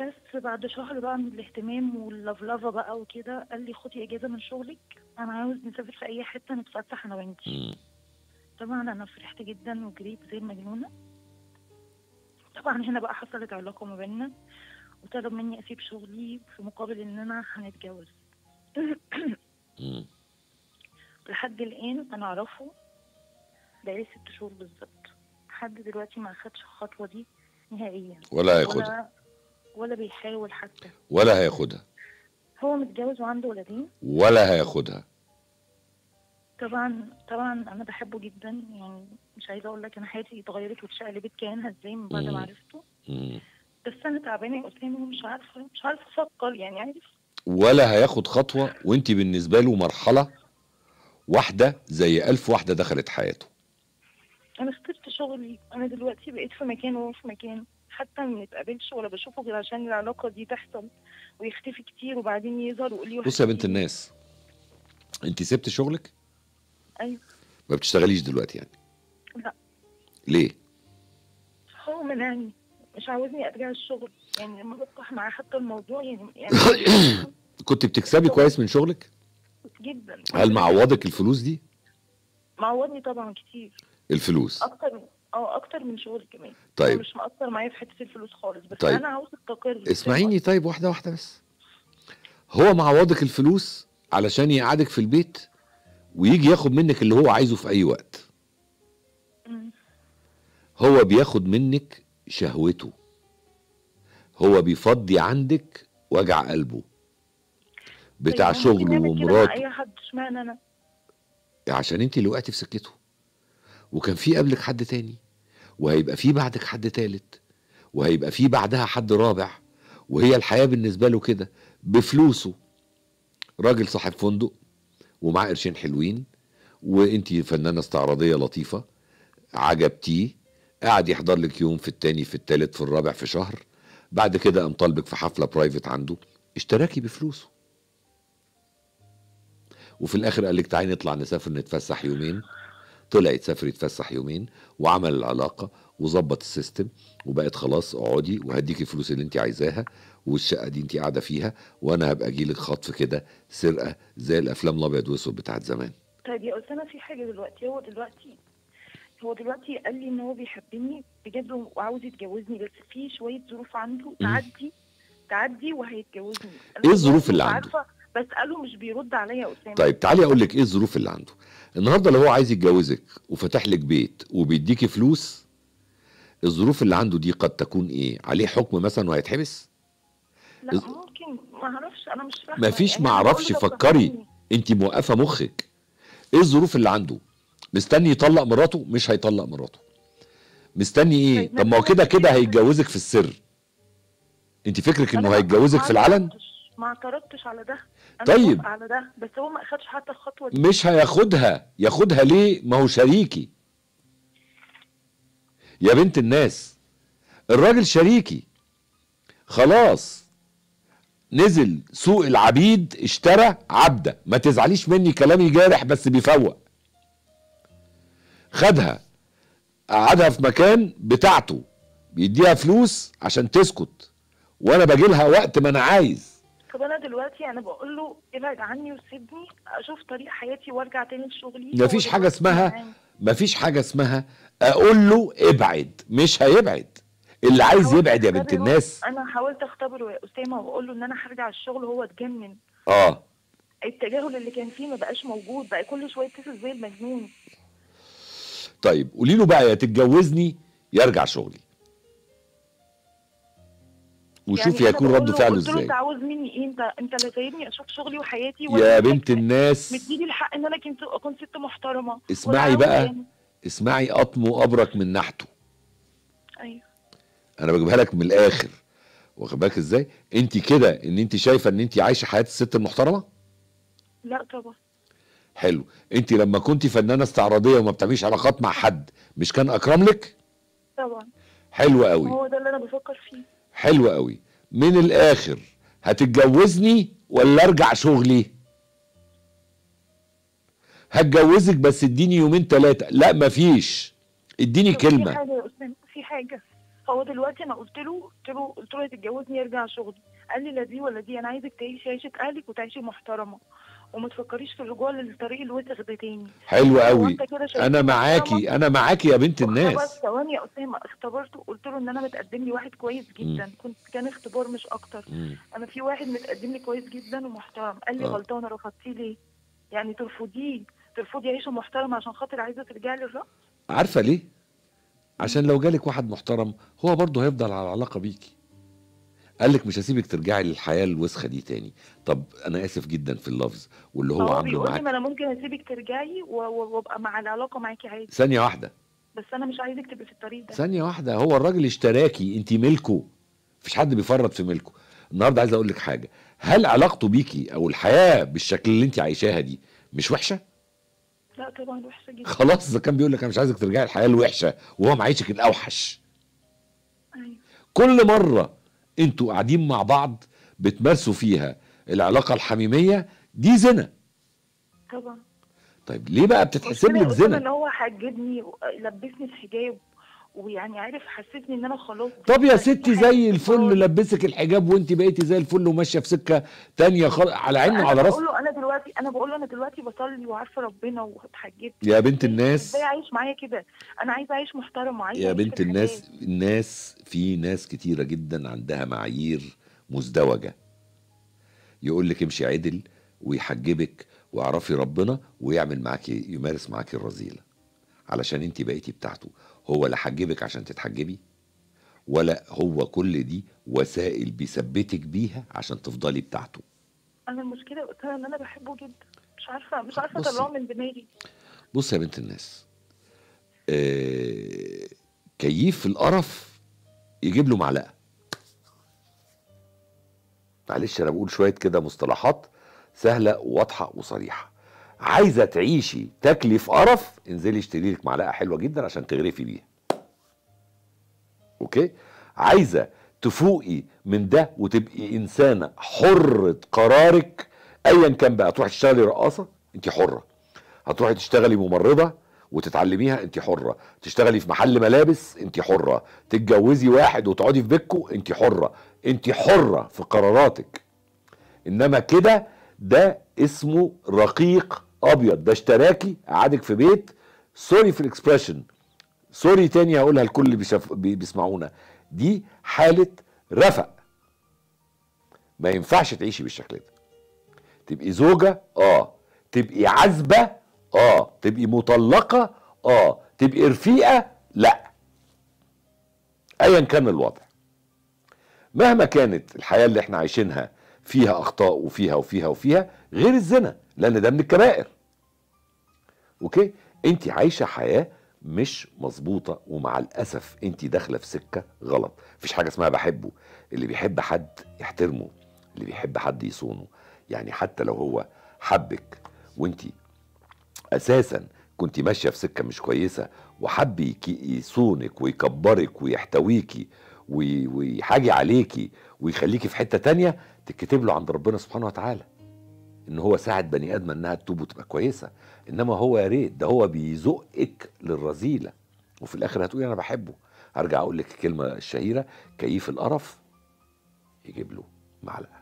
بس بعد شهر بقى من الاهتمام واللفلفة بقى وكده قال لي خدي إجازة من شغلك أنا عاوز نسافر في أي حتة نتفسح أنا وأنتي. مم. طبعا أنا فرحت جدا وجريت زي المجنونة. طبعا هنا بقى حصلت علاقة ما بيننا وطلب مني أسيب شغلي في مقابل إن أنا هنتجوز. لحد الآن أنا أعرفه بقالي ست شهور بالظبط. لحد دلوقتي ما أخدش الخطوة دي نهائيا. ولا هياخدها. ولا بيحاول حتى. ولا هياخدها. هو متجوز وعنده ولدين؟ ولا هياخدها. طبعا طبعا أنا بحبه جدا يعني مش عايزة أقول لك أنا حياتي اتغيرت واتشقلبت كأنها إزاي من بعد. ما عرفته. بس أنا تعبانة قدامي ومش عارفة مش عارفة أفكر يعني عارف؟ ولا هياخد خطوة وانت بالنسبة له مرحلة واحدة زي ألف واحدة دخلت حياته. أنا اخترت شغلي. أنا دلوقتي بقيت في مكان وهو في مكان. حتى ما نتقابلش ولا بشوفه غير عشان العلاقة دي تحصل ويختفي كتير وبعدين يظهر ويقول لي بص يا بنت. الناس انت سبت شغلك؟ أيوه. ما بتشتغليش دلوقتي يعني؟ لا. ليه؟ هو منعني مش عاوزني أرجع الشغل. يعني لما بفتح معاه حتى الموضوع يعني يعني كنت بتكسبي كويس من شغلك؟ جدا. هل معوضك الفلوس دي؟ معوضني طبعا كتير. الفلوس. أكتر آه أكتر من شغل كمان. طيب. مش مأثر معايا في حتة الفلوس خالص بس طيب. أنا عاوز استقر اسمعيني طيب واحدة واحدة بس. هو معوضك الفلوس علشان يقعدك في البيت ويجي ياخد منك اللي هو عايزه في أي وقت. هو بياخد منك شهوته. هو بيفضي عندك وجع قلبه. بتاع طيب، شغله ومراته أي حد؟ اشمعنى أنا؟ عشان انت اللي وقعتي في سكته. وكان في قبلك حد تاني وهيبقى في بعدك حد تالت وهيبقى في بعدها حد رابع وهي الحياة بالنسبة له كده بفلوسه. راجل صاحب فندق ومعاه قرشين حلوين وانت فنانة استعراضية لطيفة عجبتيه قاعد يحضر لك يوم في التاني في التالت في الرابع في شهر بعد كده قام طالبك في حفلة private عنده اشتراكي بفلوسه. وفي الآخر قال لك تعالي نطلع نسافر نتفسح يومين طلع يتسافر يتفسح يومين وعمل العلاقة وظبط ال system وبقت خلاص اقعدي وهديكي الفلوس اللي انت عايزاها والشقة دي انت قاعدة فيها وأنا هبقى أجي لك خطف كده سرقة زي الأفلام الأبيض وأسود بتاعت زمان. طيب يا أسامة في حاجة دلوقتي هو دلوقتي هو دلوقتي قال لي إن هو بيحبني بجد وعاوز يتجوزني بس في شوية ظروف عنده تعدي تعدي وهيتجوزني. أنا إيه الظروف اللي عنده؟ عارفة بسأله مش بيرد عليا يا أسامة طيب تعالي أقول لك إيه الظروف اللي عنده. النهارده لو هو عايز يتجوزك وفتح لك بيت وبيديكي فلوس الظروف اللي عنده دي قد تكون إيه؟ عليه حكم مثلا وهيتحبس؟ لا إز- ممكن. ما أعرفش أنا مش فاهمة. مفيش يعني بقول له لو فكري. انت موقفة مخك. إيه الظروف اللي عنده؟ مستني يطلق مراته مش هيطلق مراته. مستني إيه؟ طيب طب ما هو كده كده هيتجوزك في السر. انت فكرك إنه ما- هيتجوزك ما في العلن ما اعترضتش على ده. أنا طيب. على ده بس هو ما اخدش حتى الخطوة دي. مش هياخدها. ياخدها ليه؟ ما هو شريكي. يا بنت الناس الراجل شريكي. خلاص. نزل سوق العبيد اشترى عبدة. ما تزعليش مني كلامي جارح بس بيفوق. خدها. قعدها في مكان بتاعته. بيديها فلوس عشان تسكت. وأنا باجي لها وقت ما أنا عايز. طب أنا دلوقتي أنا بقول له ابعد عني وسيبني أشوف طريق حياتي وأرجع تاني لشغلي. مفيش حاجة اسمها. مفيش حاجة اسمها أقول له ابعد مش هيبعد. اللي عايز يبعد يا بنت. الناس. أنا حاولت أختبره يا أسامة وأقول له إن أنا هرجع الشغل هو اتجنن. آه. التجاهل اللي كان فيه ما بقاش موجود بقى كل شوية يتصل زي المجنون طيب قولي له بقى يا تتجوزني يرجع شغلي. وشوفي يعني هيكون رد له- فعله إزاي. أنت عاوز مني إيه؟ أنت أنت اللي سايبني أشوف شغلي وحياتي يا بنت الناس. مديني الحق إن أنا كنت اكون ست محترمة. اسمعي بقى. يعني. اسمعي قطمه ابرك من نحته أيوه. أنا بجيبها لك من الآخر. واخد بالك إزاي؟ أنت كده إن أنت شايفة إن أنت عايشة حياة الست المحترمة؟ لا طبعا. حلو. أنت لما كنت فنانة استعراضية وما بتعمليش علاقات مع حد مش كان أكرم لك؟ طبعا. حلو قوي هو ده اللي أنا بفكر فيه. حلو قوي. من الآخر هتتجوزني ولا أرجع شغلي؟ هتجوزك بس اديني يومين ثلاثة لا مفيش. اديني طب في كلمة. حاجة يا في حاجة. فهو دلوقتي أنا قلت له قلت له قلت له هتتجوزني يرجع شغلي. قال لي لا دي ولا دي أنا عايزك تعيشي عيشة أهلك وتعيشي محترمة. وما تفكريش في الرجوع للطريق الوسخ ده تاني حلو قوي. أنا؟ معاكي أنا معاكي يا بنت بس الناس. ثواني يا أسامة. اختبرته قلت له إن أنا متقدم لي واحد كويس جدا. كنت كان اختبار مش أكتر. مم. أنا في واحد متقدم لي كويس جدا ومحترم. قال لي آه. غلطانه رفضتيه ليه؟ يعني ترفضيه. ترفضي عيشه محترمه عشان خاطر عايزة ترجعي للرأي؟ عارفة ليه؟ عشان لو جالك واحد محترم هو برضه هيفضل على علاقه بيكي. قال لك مش هسيبك ترجعي للحياة الوسخة دي تاني. طب أنا آسف جدا في اللفظ واللي هو عامله معاك. ما أنا ممكن أسيبك ترجعي وأبقى مع العلاقة معاكي عادي. ثانية واحدة. بس أنا مش عايزك تبقي في الطريق ده. ثانية واحدة. هو الراجل اشتراكي انت ملكه. مفيش حد بيفرط في ملكه. النهارده عايز أقول لك حاجة. هل علاقته بيكي أو الحياة بالشكل اللي انت عايشاها دي مش وحشة؟ لا طبعا وحشة جدا. خلاص إذا كان بيقول لك أنا مش عايزك ترجعي الحياة الوحشة وهو معيشك الأوحش. أيوه. كل مرة أنتوا قاعدين مع بعض بتمارسوا فيها العلاقة الحميمية دي زنا. طبعا. طيب ليه بقى بتتحسب لك أسامة ان زنا؟ هو حجبني لبسني الحجاب. ويعني عارف حسسني إن أنا خلاص طب يا ستي زي. الفل لبسك الحجاب وأنت بقيتي زي الفل وماشية في سكة تانية خالص على عيني وعلى راسي بقول له أنا دلوقتي أنا بقول له أنا دلوقتي بصلي وعارفة ربنا واتحجبت. يا بنت الناس. إزاي عايش معايا كده؟ أنا عايزة أعيش محترم وعايزه يا بنت. الناس الناس في ناس كتيرة جدا عندها معايير مزدوجة. يقول لك امشي عدل ويحجبك واعرفي ربنا ويعمل معاكي يمارس معاكي الرذيلة علشان انت بقيتي بتاعته. هو لا حجبك عشان تتحجبي ولا هو كل دي وسائل بيثبتك بيها عشان تفضلي بتاعته. أنا المشكلة قلت إن أنا بحبه جدا. مش عارفه مش عارفة. أطلعه من دماغي. بص يا بنت الناس آه كيف القرف يجيب له معلقة. معلش أنا بقول شوية كده مصطلحات سهلة وواضحة وصريحة. عايزة تعيشي تاكلي في قرف انزلي اشتري لك معلقة حلوة جدا عشان تغرفي بيها. أوكي؟ عايزة تفوقي من ده وتبقي إنسانة حرة قرارك ايا كان بقى تروحي تشتغلي رقاصة أنت حرة. هتروحي تشتغلي ممرضة وتتعلميها أنت حرة. تشتغلي في محل ملابس أنت حرة. تتجوزي واحد وتقعدي في بيتكم أنت حرة. أنت حرة في قراراتك. إنما كده ده اسمه رقيق أبيض ده اشتراكي قعدك في بيت. sorry في ال expression sorry تاني هقولها لكل اللي بيشاف- بي- بيسمعونا. دي حالة رق. ما ينفعش تعيشي بالشكل ده. تبقي زوجة آه. تبقي عزباء آه. تبقي مطلقة آه. تبقي رفيقة لأ. ايا كان الوضع. مهما كانت الحياة اللي إحنا عايشينها فيها أخطاء وفيها وفيها وفيها غير الزنا لأن ده من الكبائر. okay؟ انت عايشة حياة مش مظبوطة ومع الأسف انت داخلة في سكة غلط. مفيش حاجة اسمها بحبه. اللي بيحب حد يحترمه اللي بيحب حد يصونه. يعني حتى لو هو حبك وانت أساسا كنت ماشية في سكة مش كويسة وحب يصونك ويكبرك ويحتويكي وي- ويحاجي عليكي ويخليكي في حتة تانية تكتب له عند ربنا سبحانه وتعالى. إن هو ساعد بني آدم إنها تتوب وتبقى كويسة. إنما هو يا ريت ده هو بيزقك للرذيله وفي الآخر هتقولي أنا بحبه. هرجع أقول لك الكلمة الشهيرة كيف القرف؟ يجيب له معلقة.